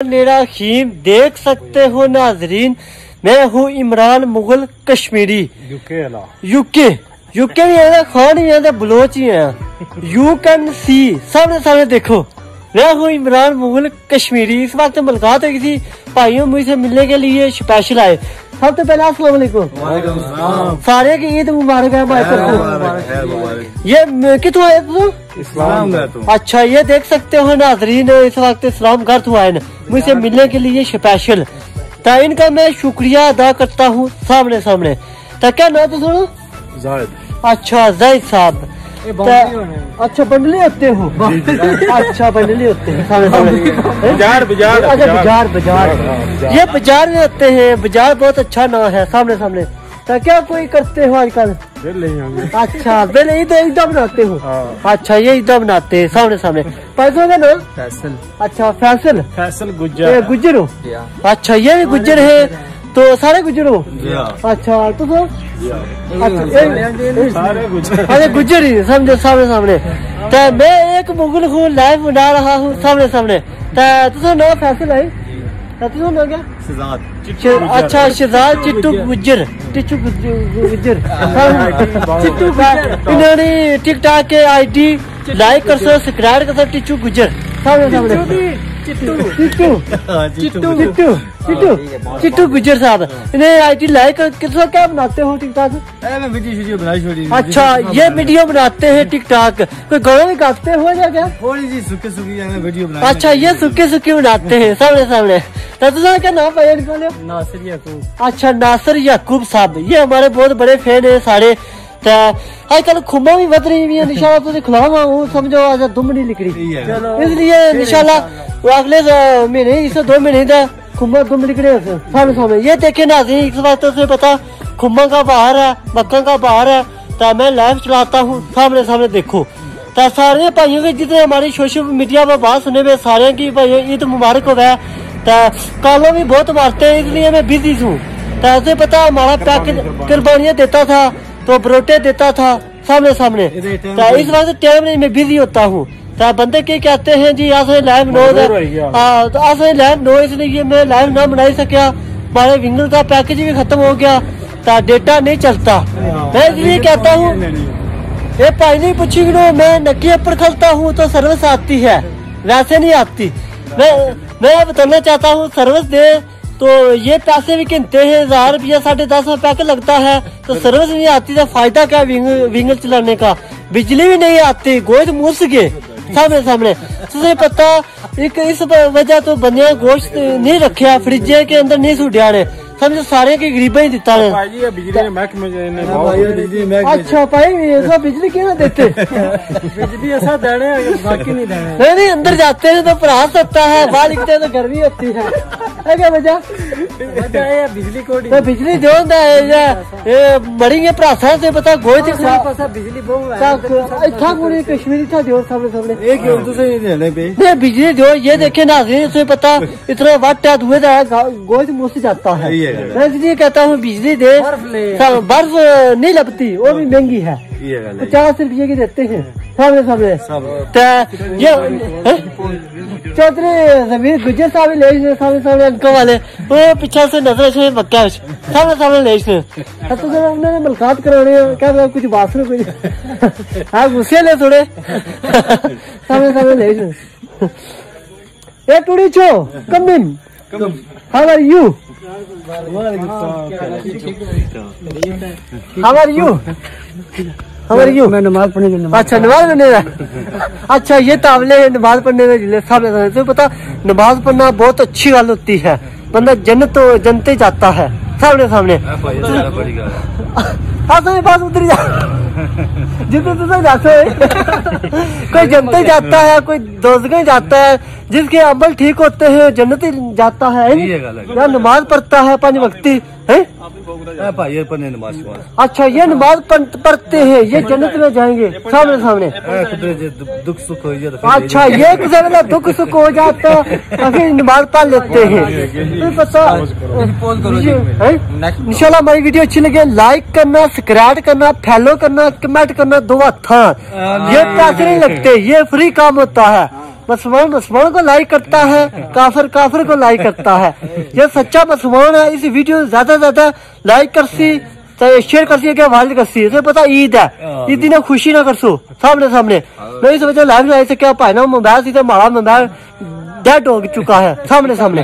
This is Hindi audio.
मेरा खीम देख सकते हो नाजरीन मैं हूँ Imran Mughal Kashmiri. UK UK UK भी है खान ही है बलोच ही है। यू कैन सी सामने सामने देखो। हूँ इमरान मुगल कश्मीरी। इस वक्त मुलाकात हुई थी भाइयों मुझसे मिलने के लिए स्पेशल आए। सब तो पहले वालेकुम। सारे की ईद मुबारक है भाई सबको। ये कितों आए तुम? तू अच्छा ये देख सकते हो नाजरीन इस वक्त इस्लाम घर तो आए मुझसे मिलने के लिए स्पेशल तो इनका मैं शुक्रिया अदा करता हूँ सामने सामने तो क्या नाम तो सुनो अच्छा जैद साहब। तो- अच्छा बंडली होते हो? अच्छा बंडली होते हैं सामने सामने बाज़ार बाज़ार अच्छा बाज़ार। बाज़ार हाँ, ये बाज़ार में होते हैं बाज़ार बहुत अच्छा नाम है सामने सामने तो क्या कोई करते हो आजकल? अच्छा पहले ईद ईद बनाते हो? हाँ। अच्छा ये ईद बनाते हैं सामने सामने पैसों का नाम? फैसल। अच्छा फैसल। फैसल ये गुज्जर गुज्जर हो अच्छा ये भी गुजर है। तो सारे गुज्जर हो? अच्छा तो तो? अच्छा अरे गुज्जर ही समझो सामने सामने तो मैं एक मुगल हूँ लाइव बना रहा हूँ सामने सामने तो तुझे नाम फैसल है तो तुझे क्या? अच्छा शहजाद चिट्टू गुज्जर। गुज्जर हाँ, चिट्टू इन्होंने टिकटॉक के आईडी लाइक कर सो सब्सक्राइब कर सो टिट्टू गुज्जर। सामने सामने चिट्टू। चिट्टू। चिट्टू। चिट्टू चिट्टू चिट्टू गुज्जर साहब इन्हें आईडी लाइक किस क्या बनाते हो टिकटॉक अच्छा ये वीडियो बनाते हैं टिकटॉक कोई भी गाते हो या क्या? थोड़ी सी सुखे सुखी वीडियो अच्छा ये सुखे सुखे बनाते हैं सामने सामने। क्या नाम है नासिर याकूब। अच्छा नासिर याकूब साहब ये हमारे बहुत बड़े फ़ैन है सारे तो आजकल खुम्बा भी बद रही है निशाला तुझे खिलावा हूँ समझो आज दुम नहीं निकली इसलिए निशाला वो अगले महीने इसे दो महीने का खुम्बा दुम निकले सामने सामने। ये देखे ना इस बात तो पता खुम्बा का बाहर है मक्का का बाहर है तो मैं लाइव चलाता हूँ सामने सामने देखो। तो सारे भाइयों के जितने हमारी सोशल मीडिया पर बात सुने हुए सारे की भाई ईद मुबारक हो गया तो कालों भी बहुत मारते हैं इसलिए मैं बिज़ी हूँ। तो ऐसे पता हमारा पैकेज कुर्बानियाँ देता था तो बरोटे देता था सामने सामने। तो इस वक्त टाइम नहीं मैं बिज़ी होता हूँ। तो बंदे क्या कहते हैं? जी आज लाइव नो हो। हाँ तो आज लाइव नो इसलिए मैं लाइव ना बना ही सकिया। हमारे विंगल का पैकेज भी खत्म हो गया। तो डेटा नहीं चलता। मैं इसलिए कहता हूँ ये भाई नहीं पूछी गिनो मैं नक्की पर खलता हूँ तो सर्विस आती है। वैसे नहीं आती। मैं मैं बताना चाहता हूँ सर्विस दे तो ये पैसे भी गिनते हैं हज़ार रुपया साढ़े दस में पैक लगता है तो सर्विस नहीं आती तो फ़ायदा क्या विंग, विंगर चलाने का? बिजली भी नहीं आती गोश्त मुस गए सामने सामने। तुझे पता एक इस वजह तो बंदे गोश्त नहीं रखे फ्रिज के अंदर नहीं सुटिया ने समझो सारे की गरीबा ही दिता के मैं अच्छा भाई ऐसा बिजली क्यों ना देते बिजली ऐसा देने बाकी नहीं देने नहीं नहीं अंदर जाते हैं तो प्रयास होता है बाहर निकलते हैं तो गर्मी होती है है क्या वजह बिजली कोडी तो बिजली जो है मरेंगे प्रासा से पता गोई थी बिजली बहुत इतना पूरी कश्मीरी था जो सामने सामने एक दूसरे बिजली जो ये देखे ना इसे पता इतना वट है धुएँ का है गोई मुस जाता है है। मैं इसलिए कहता हूँ बिजली दे बर्फ़ बर्फ़ नहीं लगती वो भी महँगी है। पचास रुपये की देते हैं। सामने सामने। तो ये चौधरी जमीर गुजर साहब ले सामने सामने अंकल वाले। वो पीछे से नज़र से मक्का सामने सामने ले तो तो उन्होंने मुलाकात करानी है। क्या कुछ बात सुनो कुछ हाँ गुस्से ले थोड़े। सामने सामने ले ए टूडी छो कम how are you how are you how are you मैं नमाज़ पढ़ने के अच्छा नमाज़ पढ़ने का अच्छा ये तावले हैं नमाज़ पढ़ने में ज़िले सामने सामने तो पता नमाज़ पढ़ना बहुत अच्छी गल होती है। बंदा जन्नत तो जनते जाता है। सामने सामने। हाँ पास उतर जा जितने तो जाते कोई जनते जाता है कोई दोस्तगे जाता है जिसके अमल ठीक होते हैं जन्नत जाता है है। या नमाज़ पढ़ता है पाँच वक्ती है? भाई पर नमाज़ अच्छा ये नमाज़ पढ़ते हैं ये जन्नत में जाएँगे सामने सामने। दुख सुख हो जाए तो अच्छा ये किसी दुख सुख हो जाता तो फिर नमाज़ पढ़ लेते हैं। फिर इंशाल्लाह हमारी वीडियो अच्छी लगे लाइक करना सब्सक्राइब करना फॉलो करना कमेंट करना दो था। ये पैसे नहीं लगते ये फ्री काम होता है। मुसलमान मुसलमान को लाइक करता है काफिर काफिर को लाइक करता है। ये सच्चा मुसलमान है इस वीडियो ज़्यादा से ज़्यादा लाइक कर सी चाहे शेयर कर सी क्या वायरल कर सी तो पता ईद है। ईद ने खुशी ना कर सो सामने। सामने मैं इस वजह लाइव लाइव से क्या पाए ना मोबाइल सीधे माड़ा मोबाइल डेड हो चुका है सामने सामने।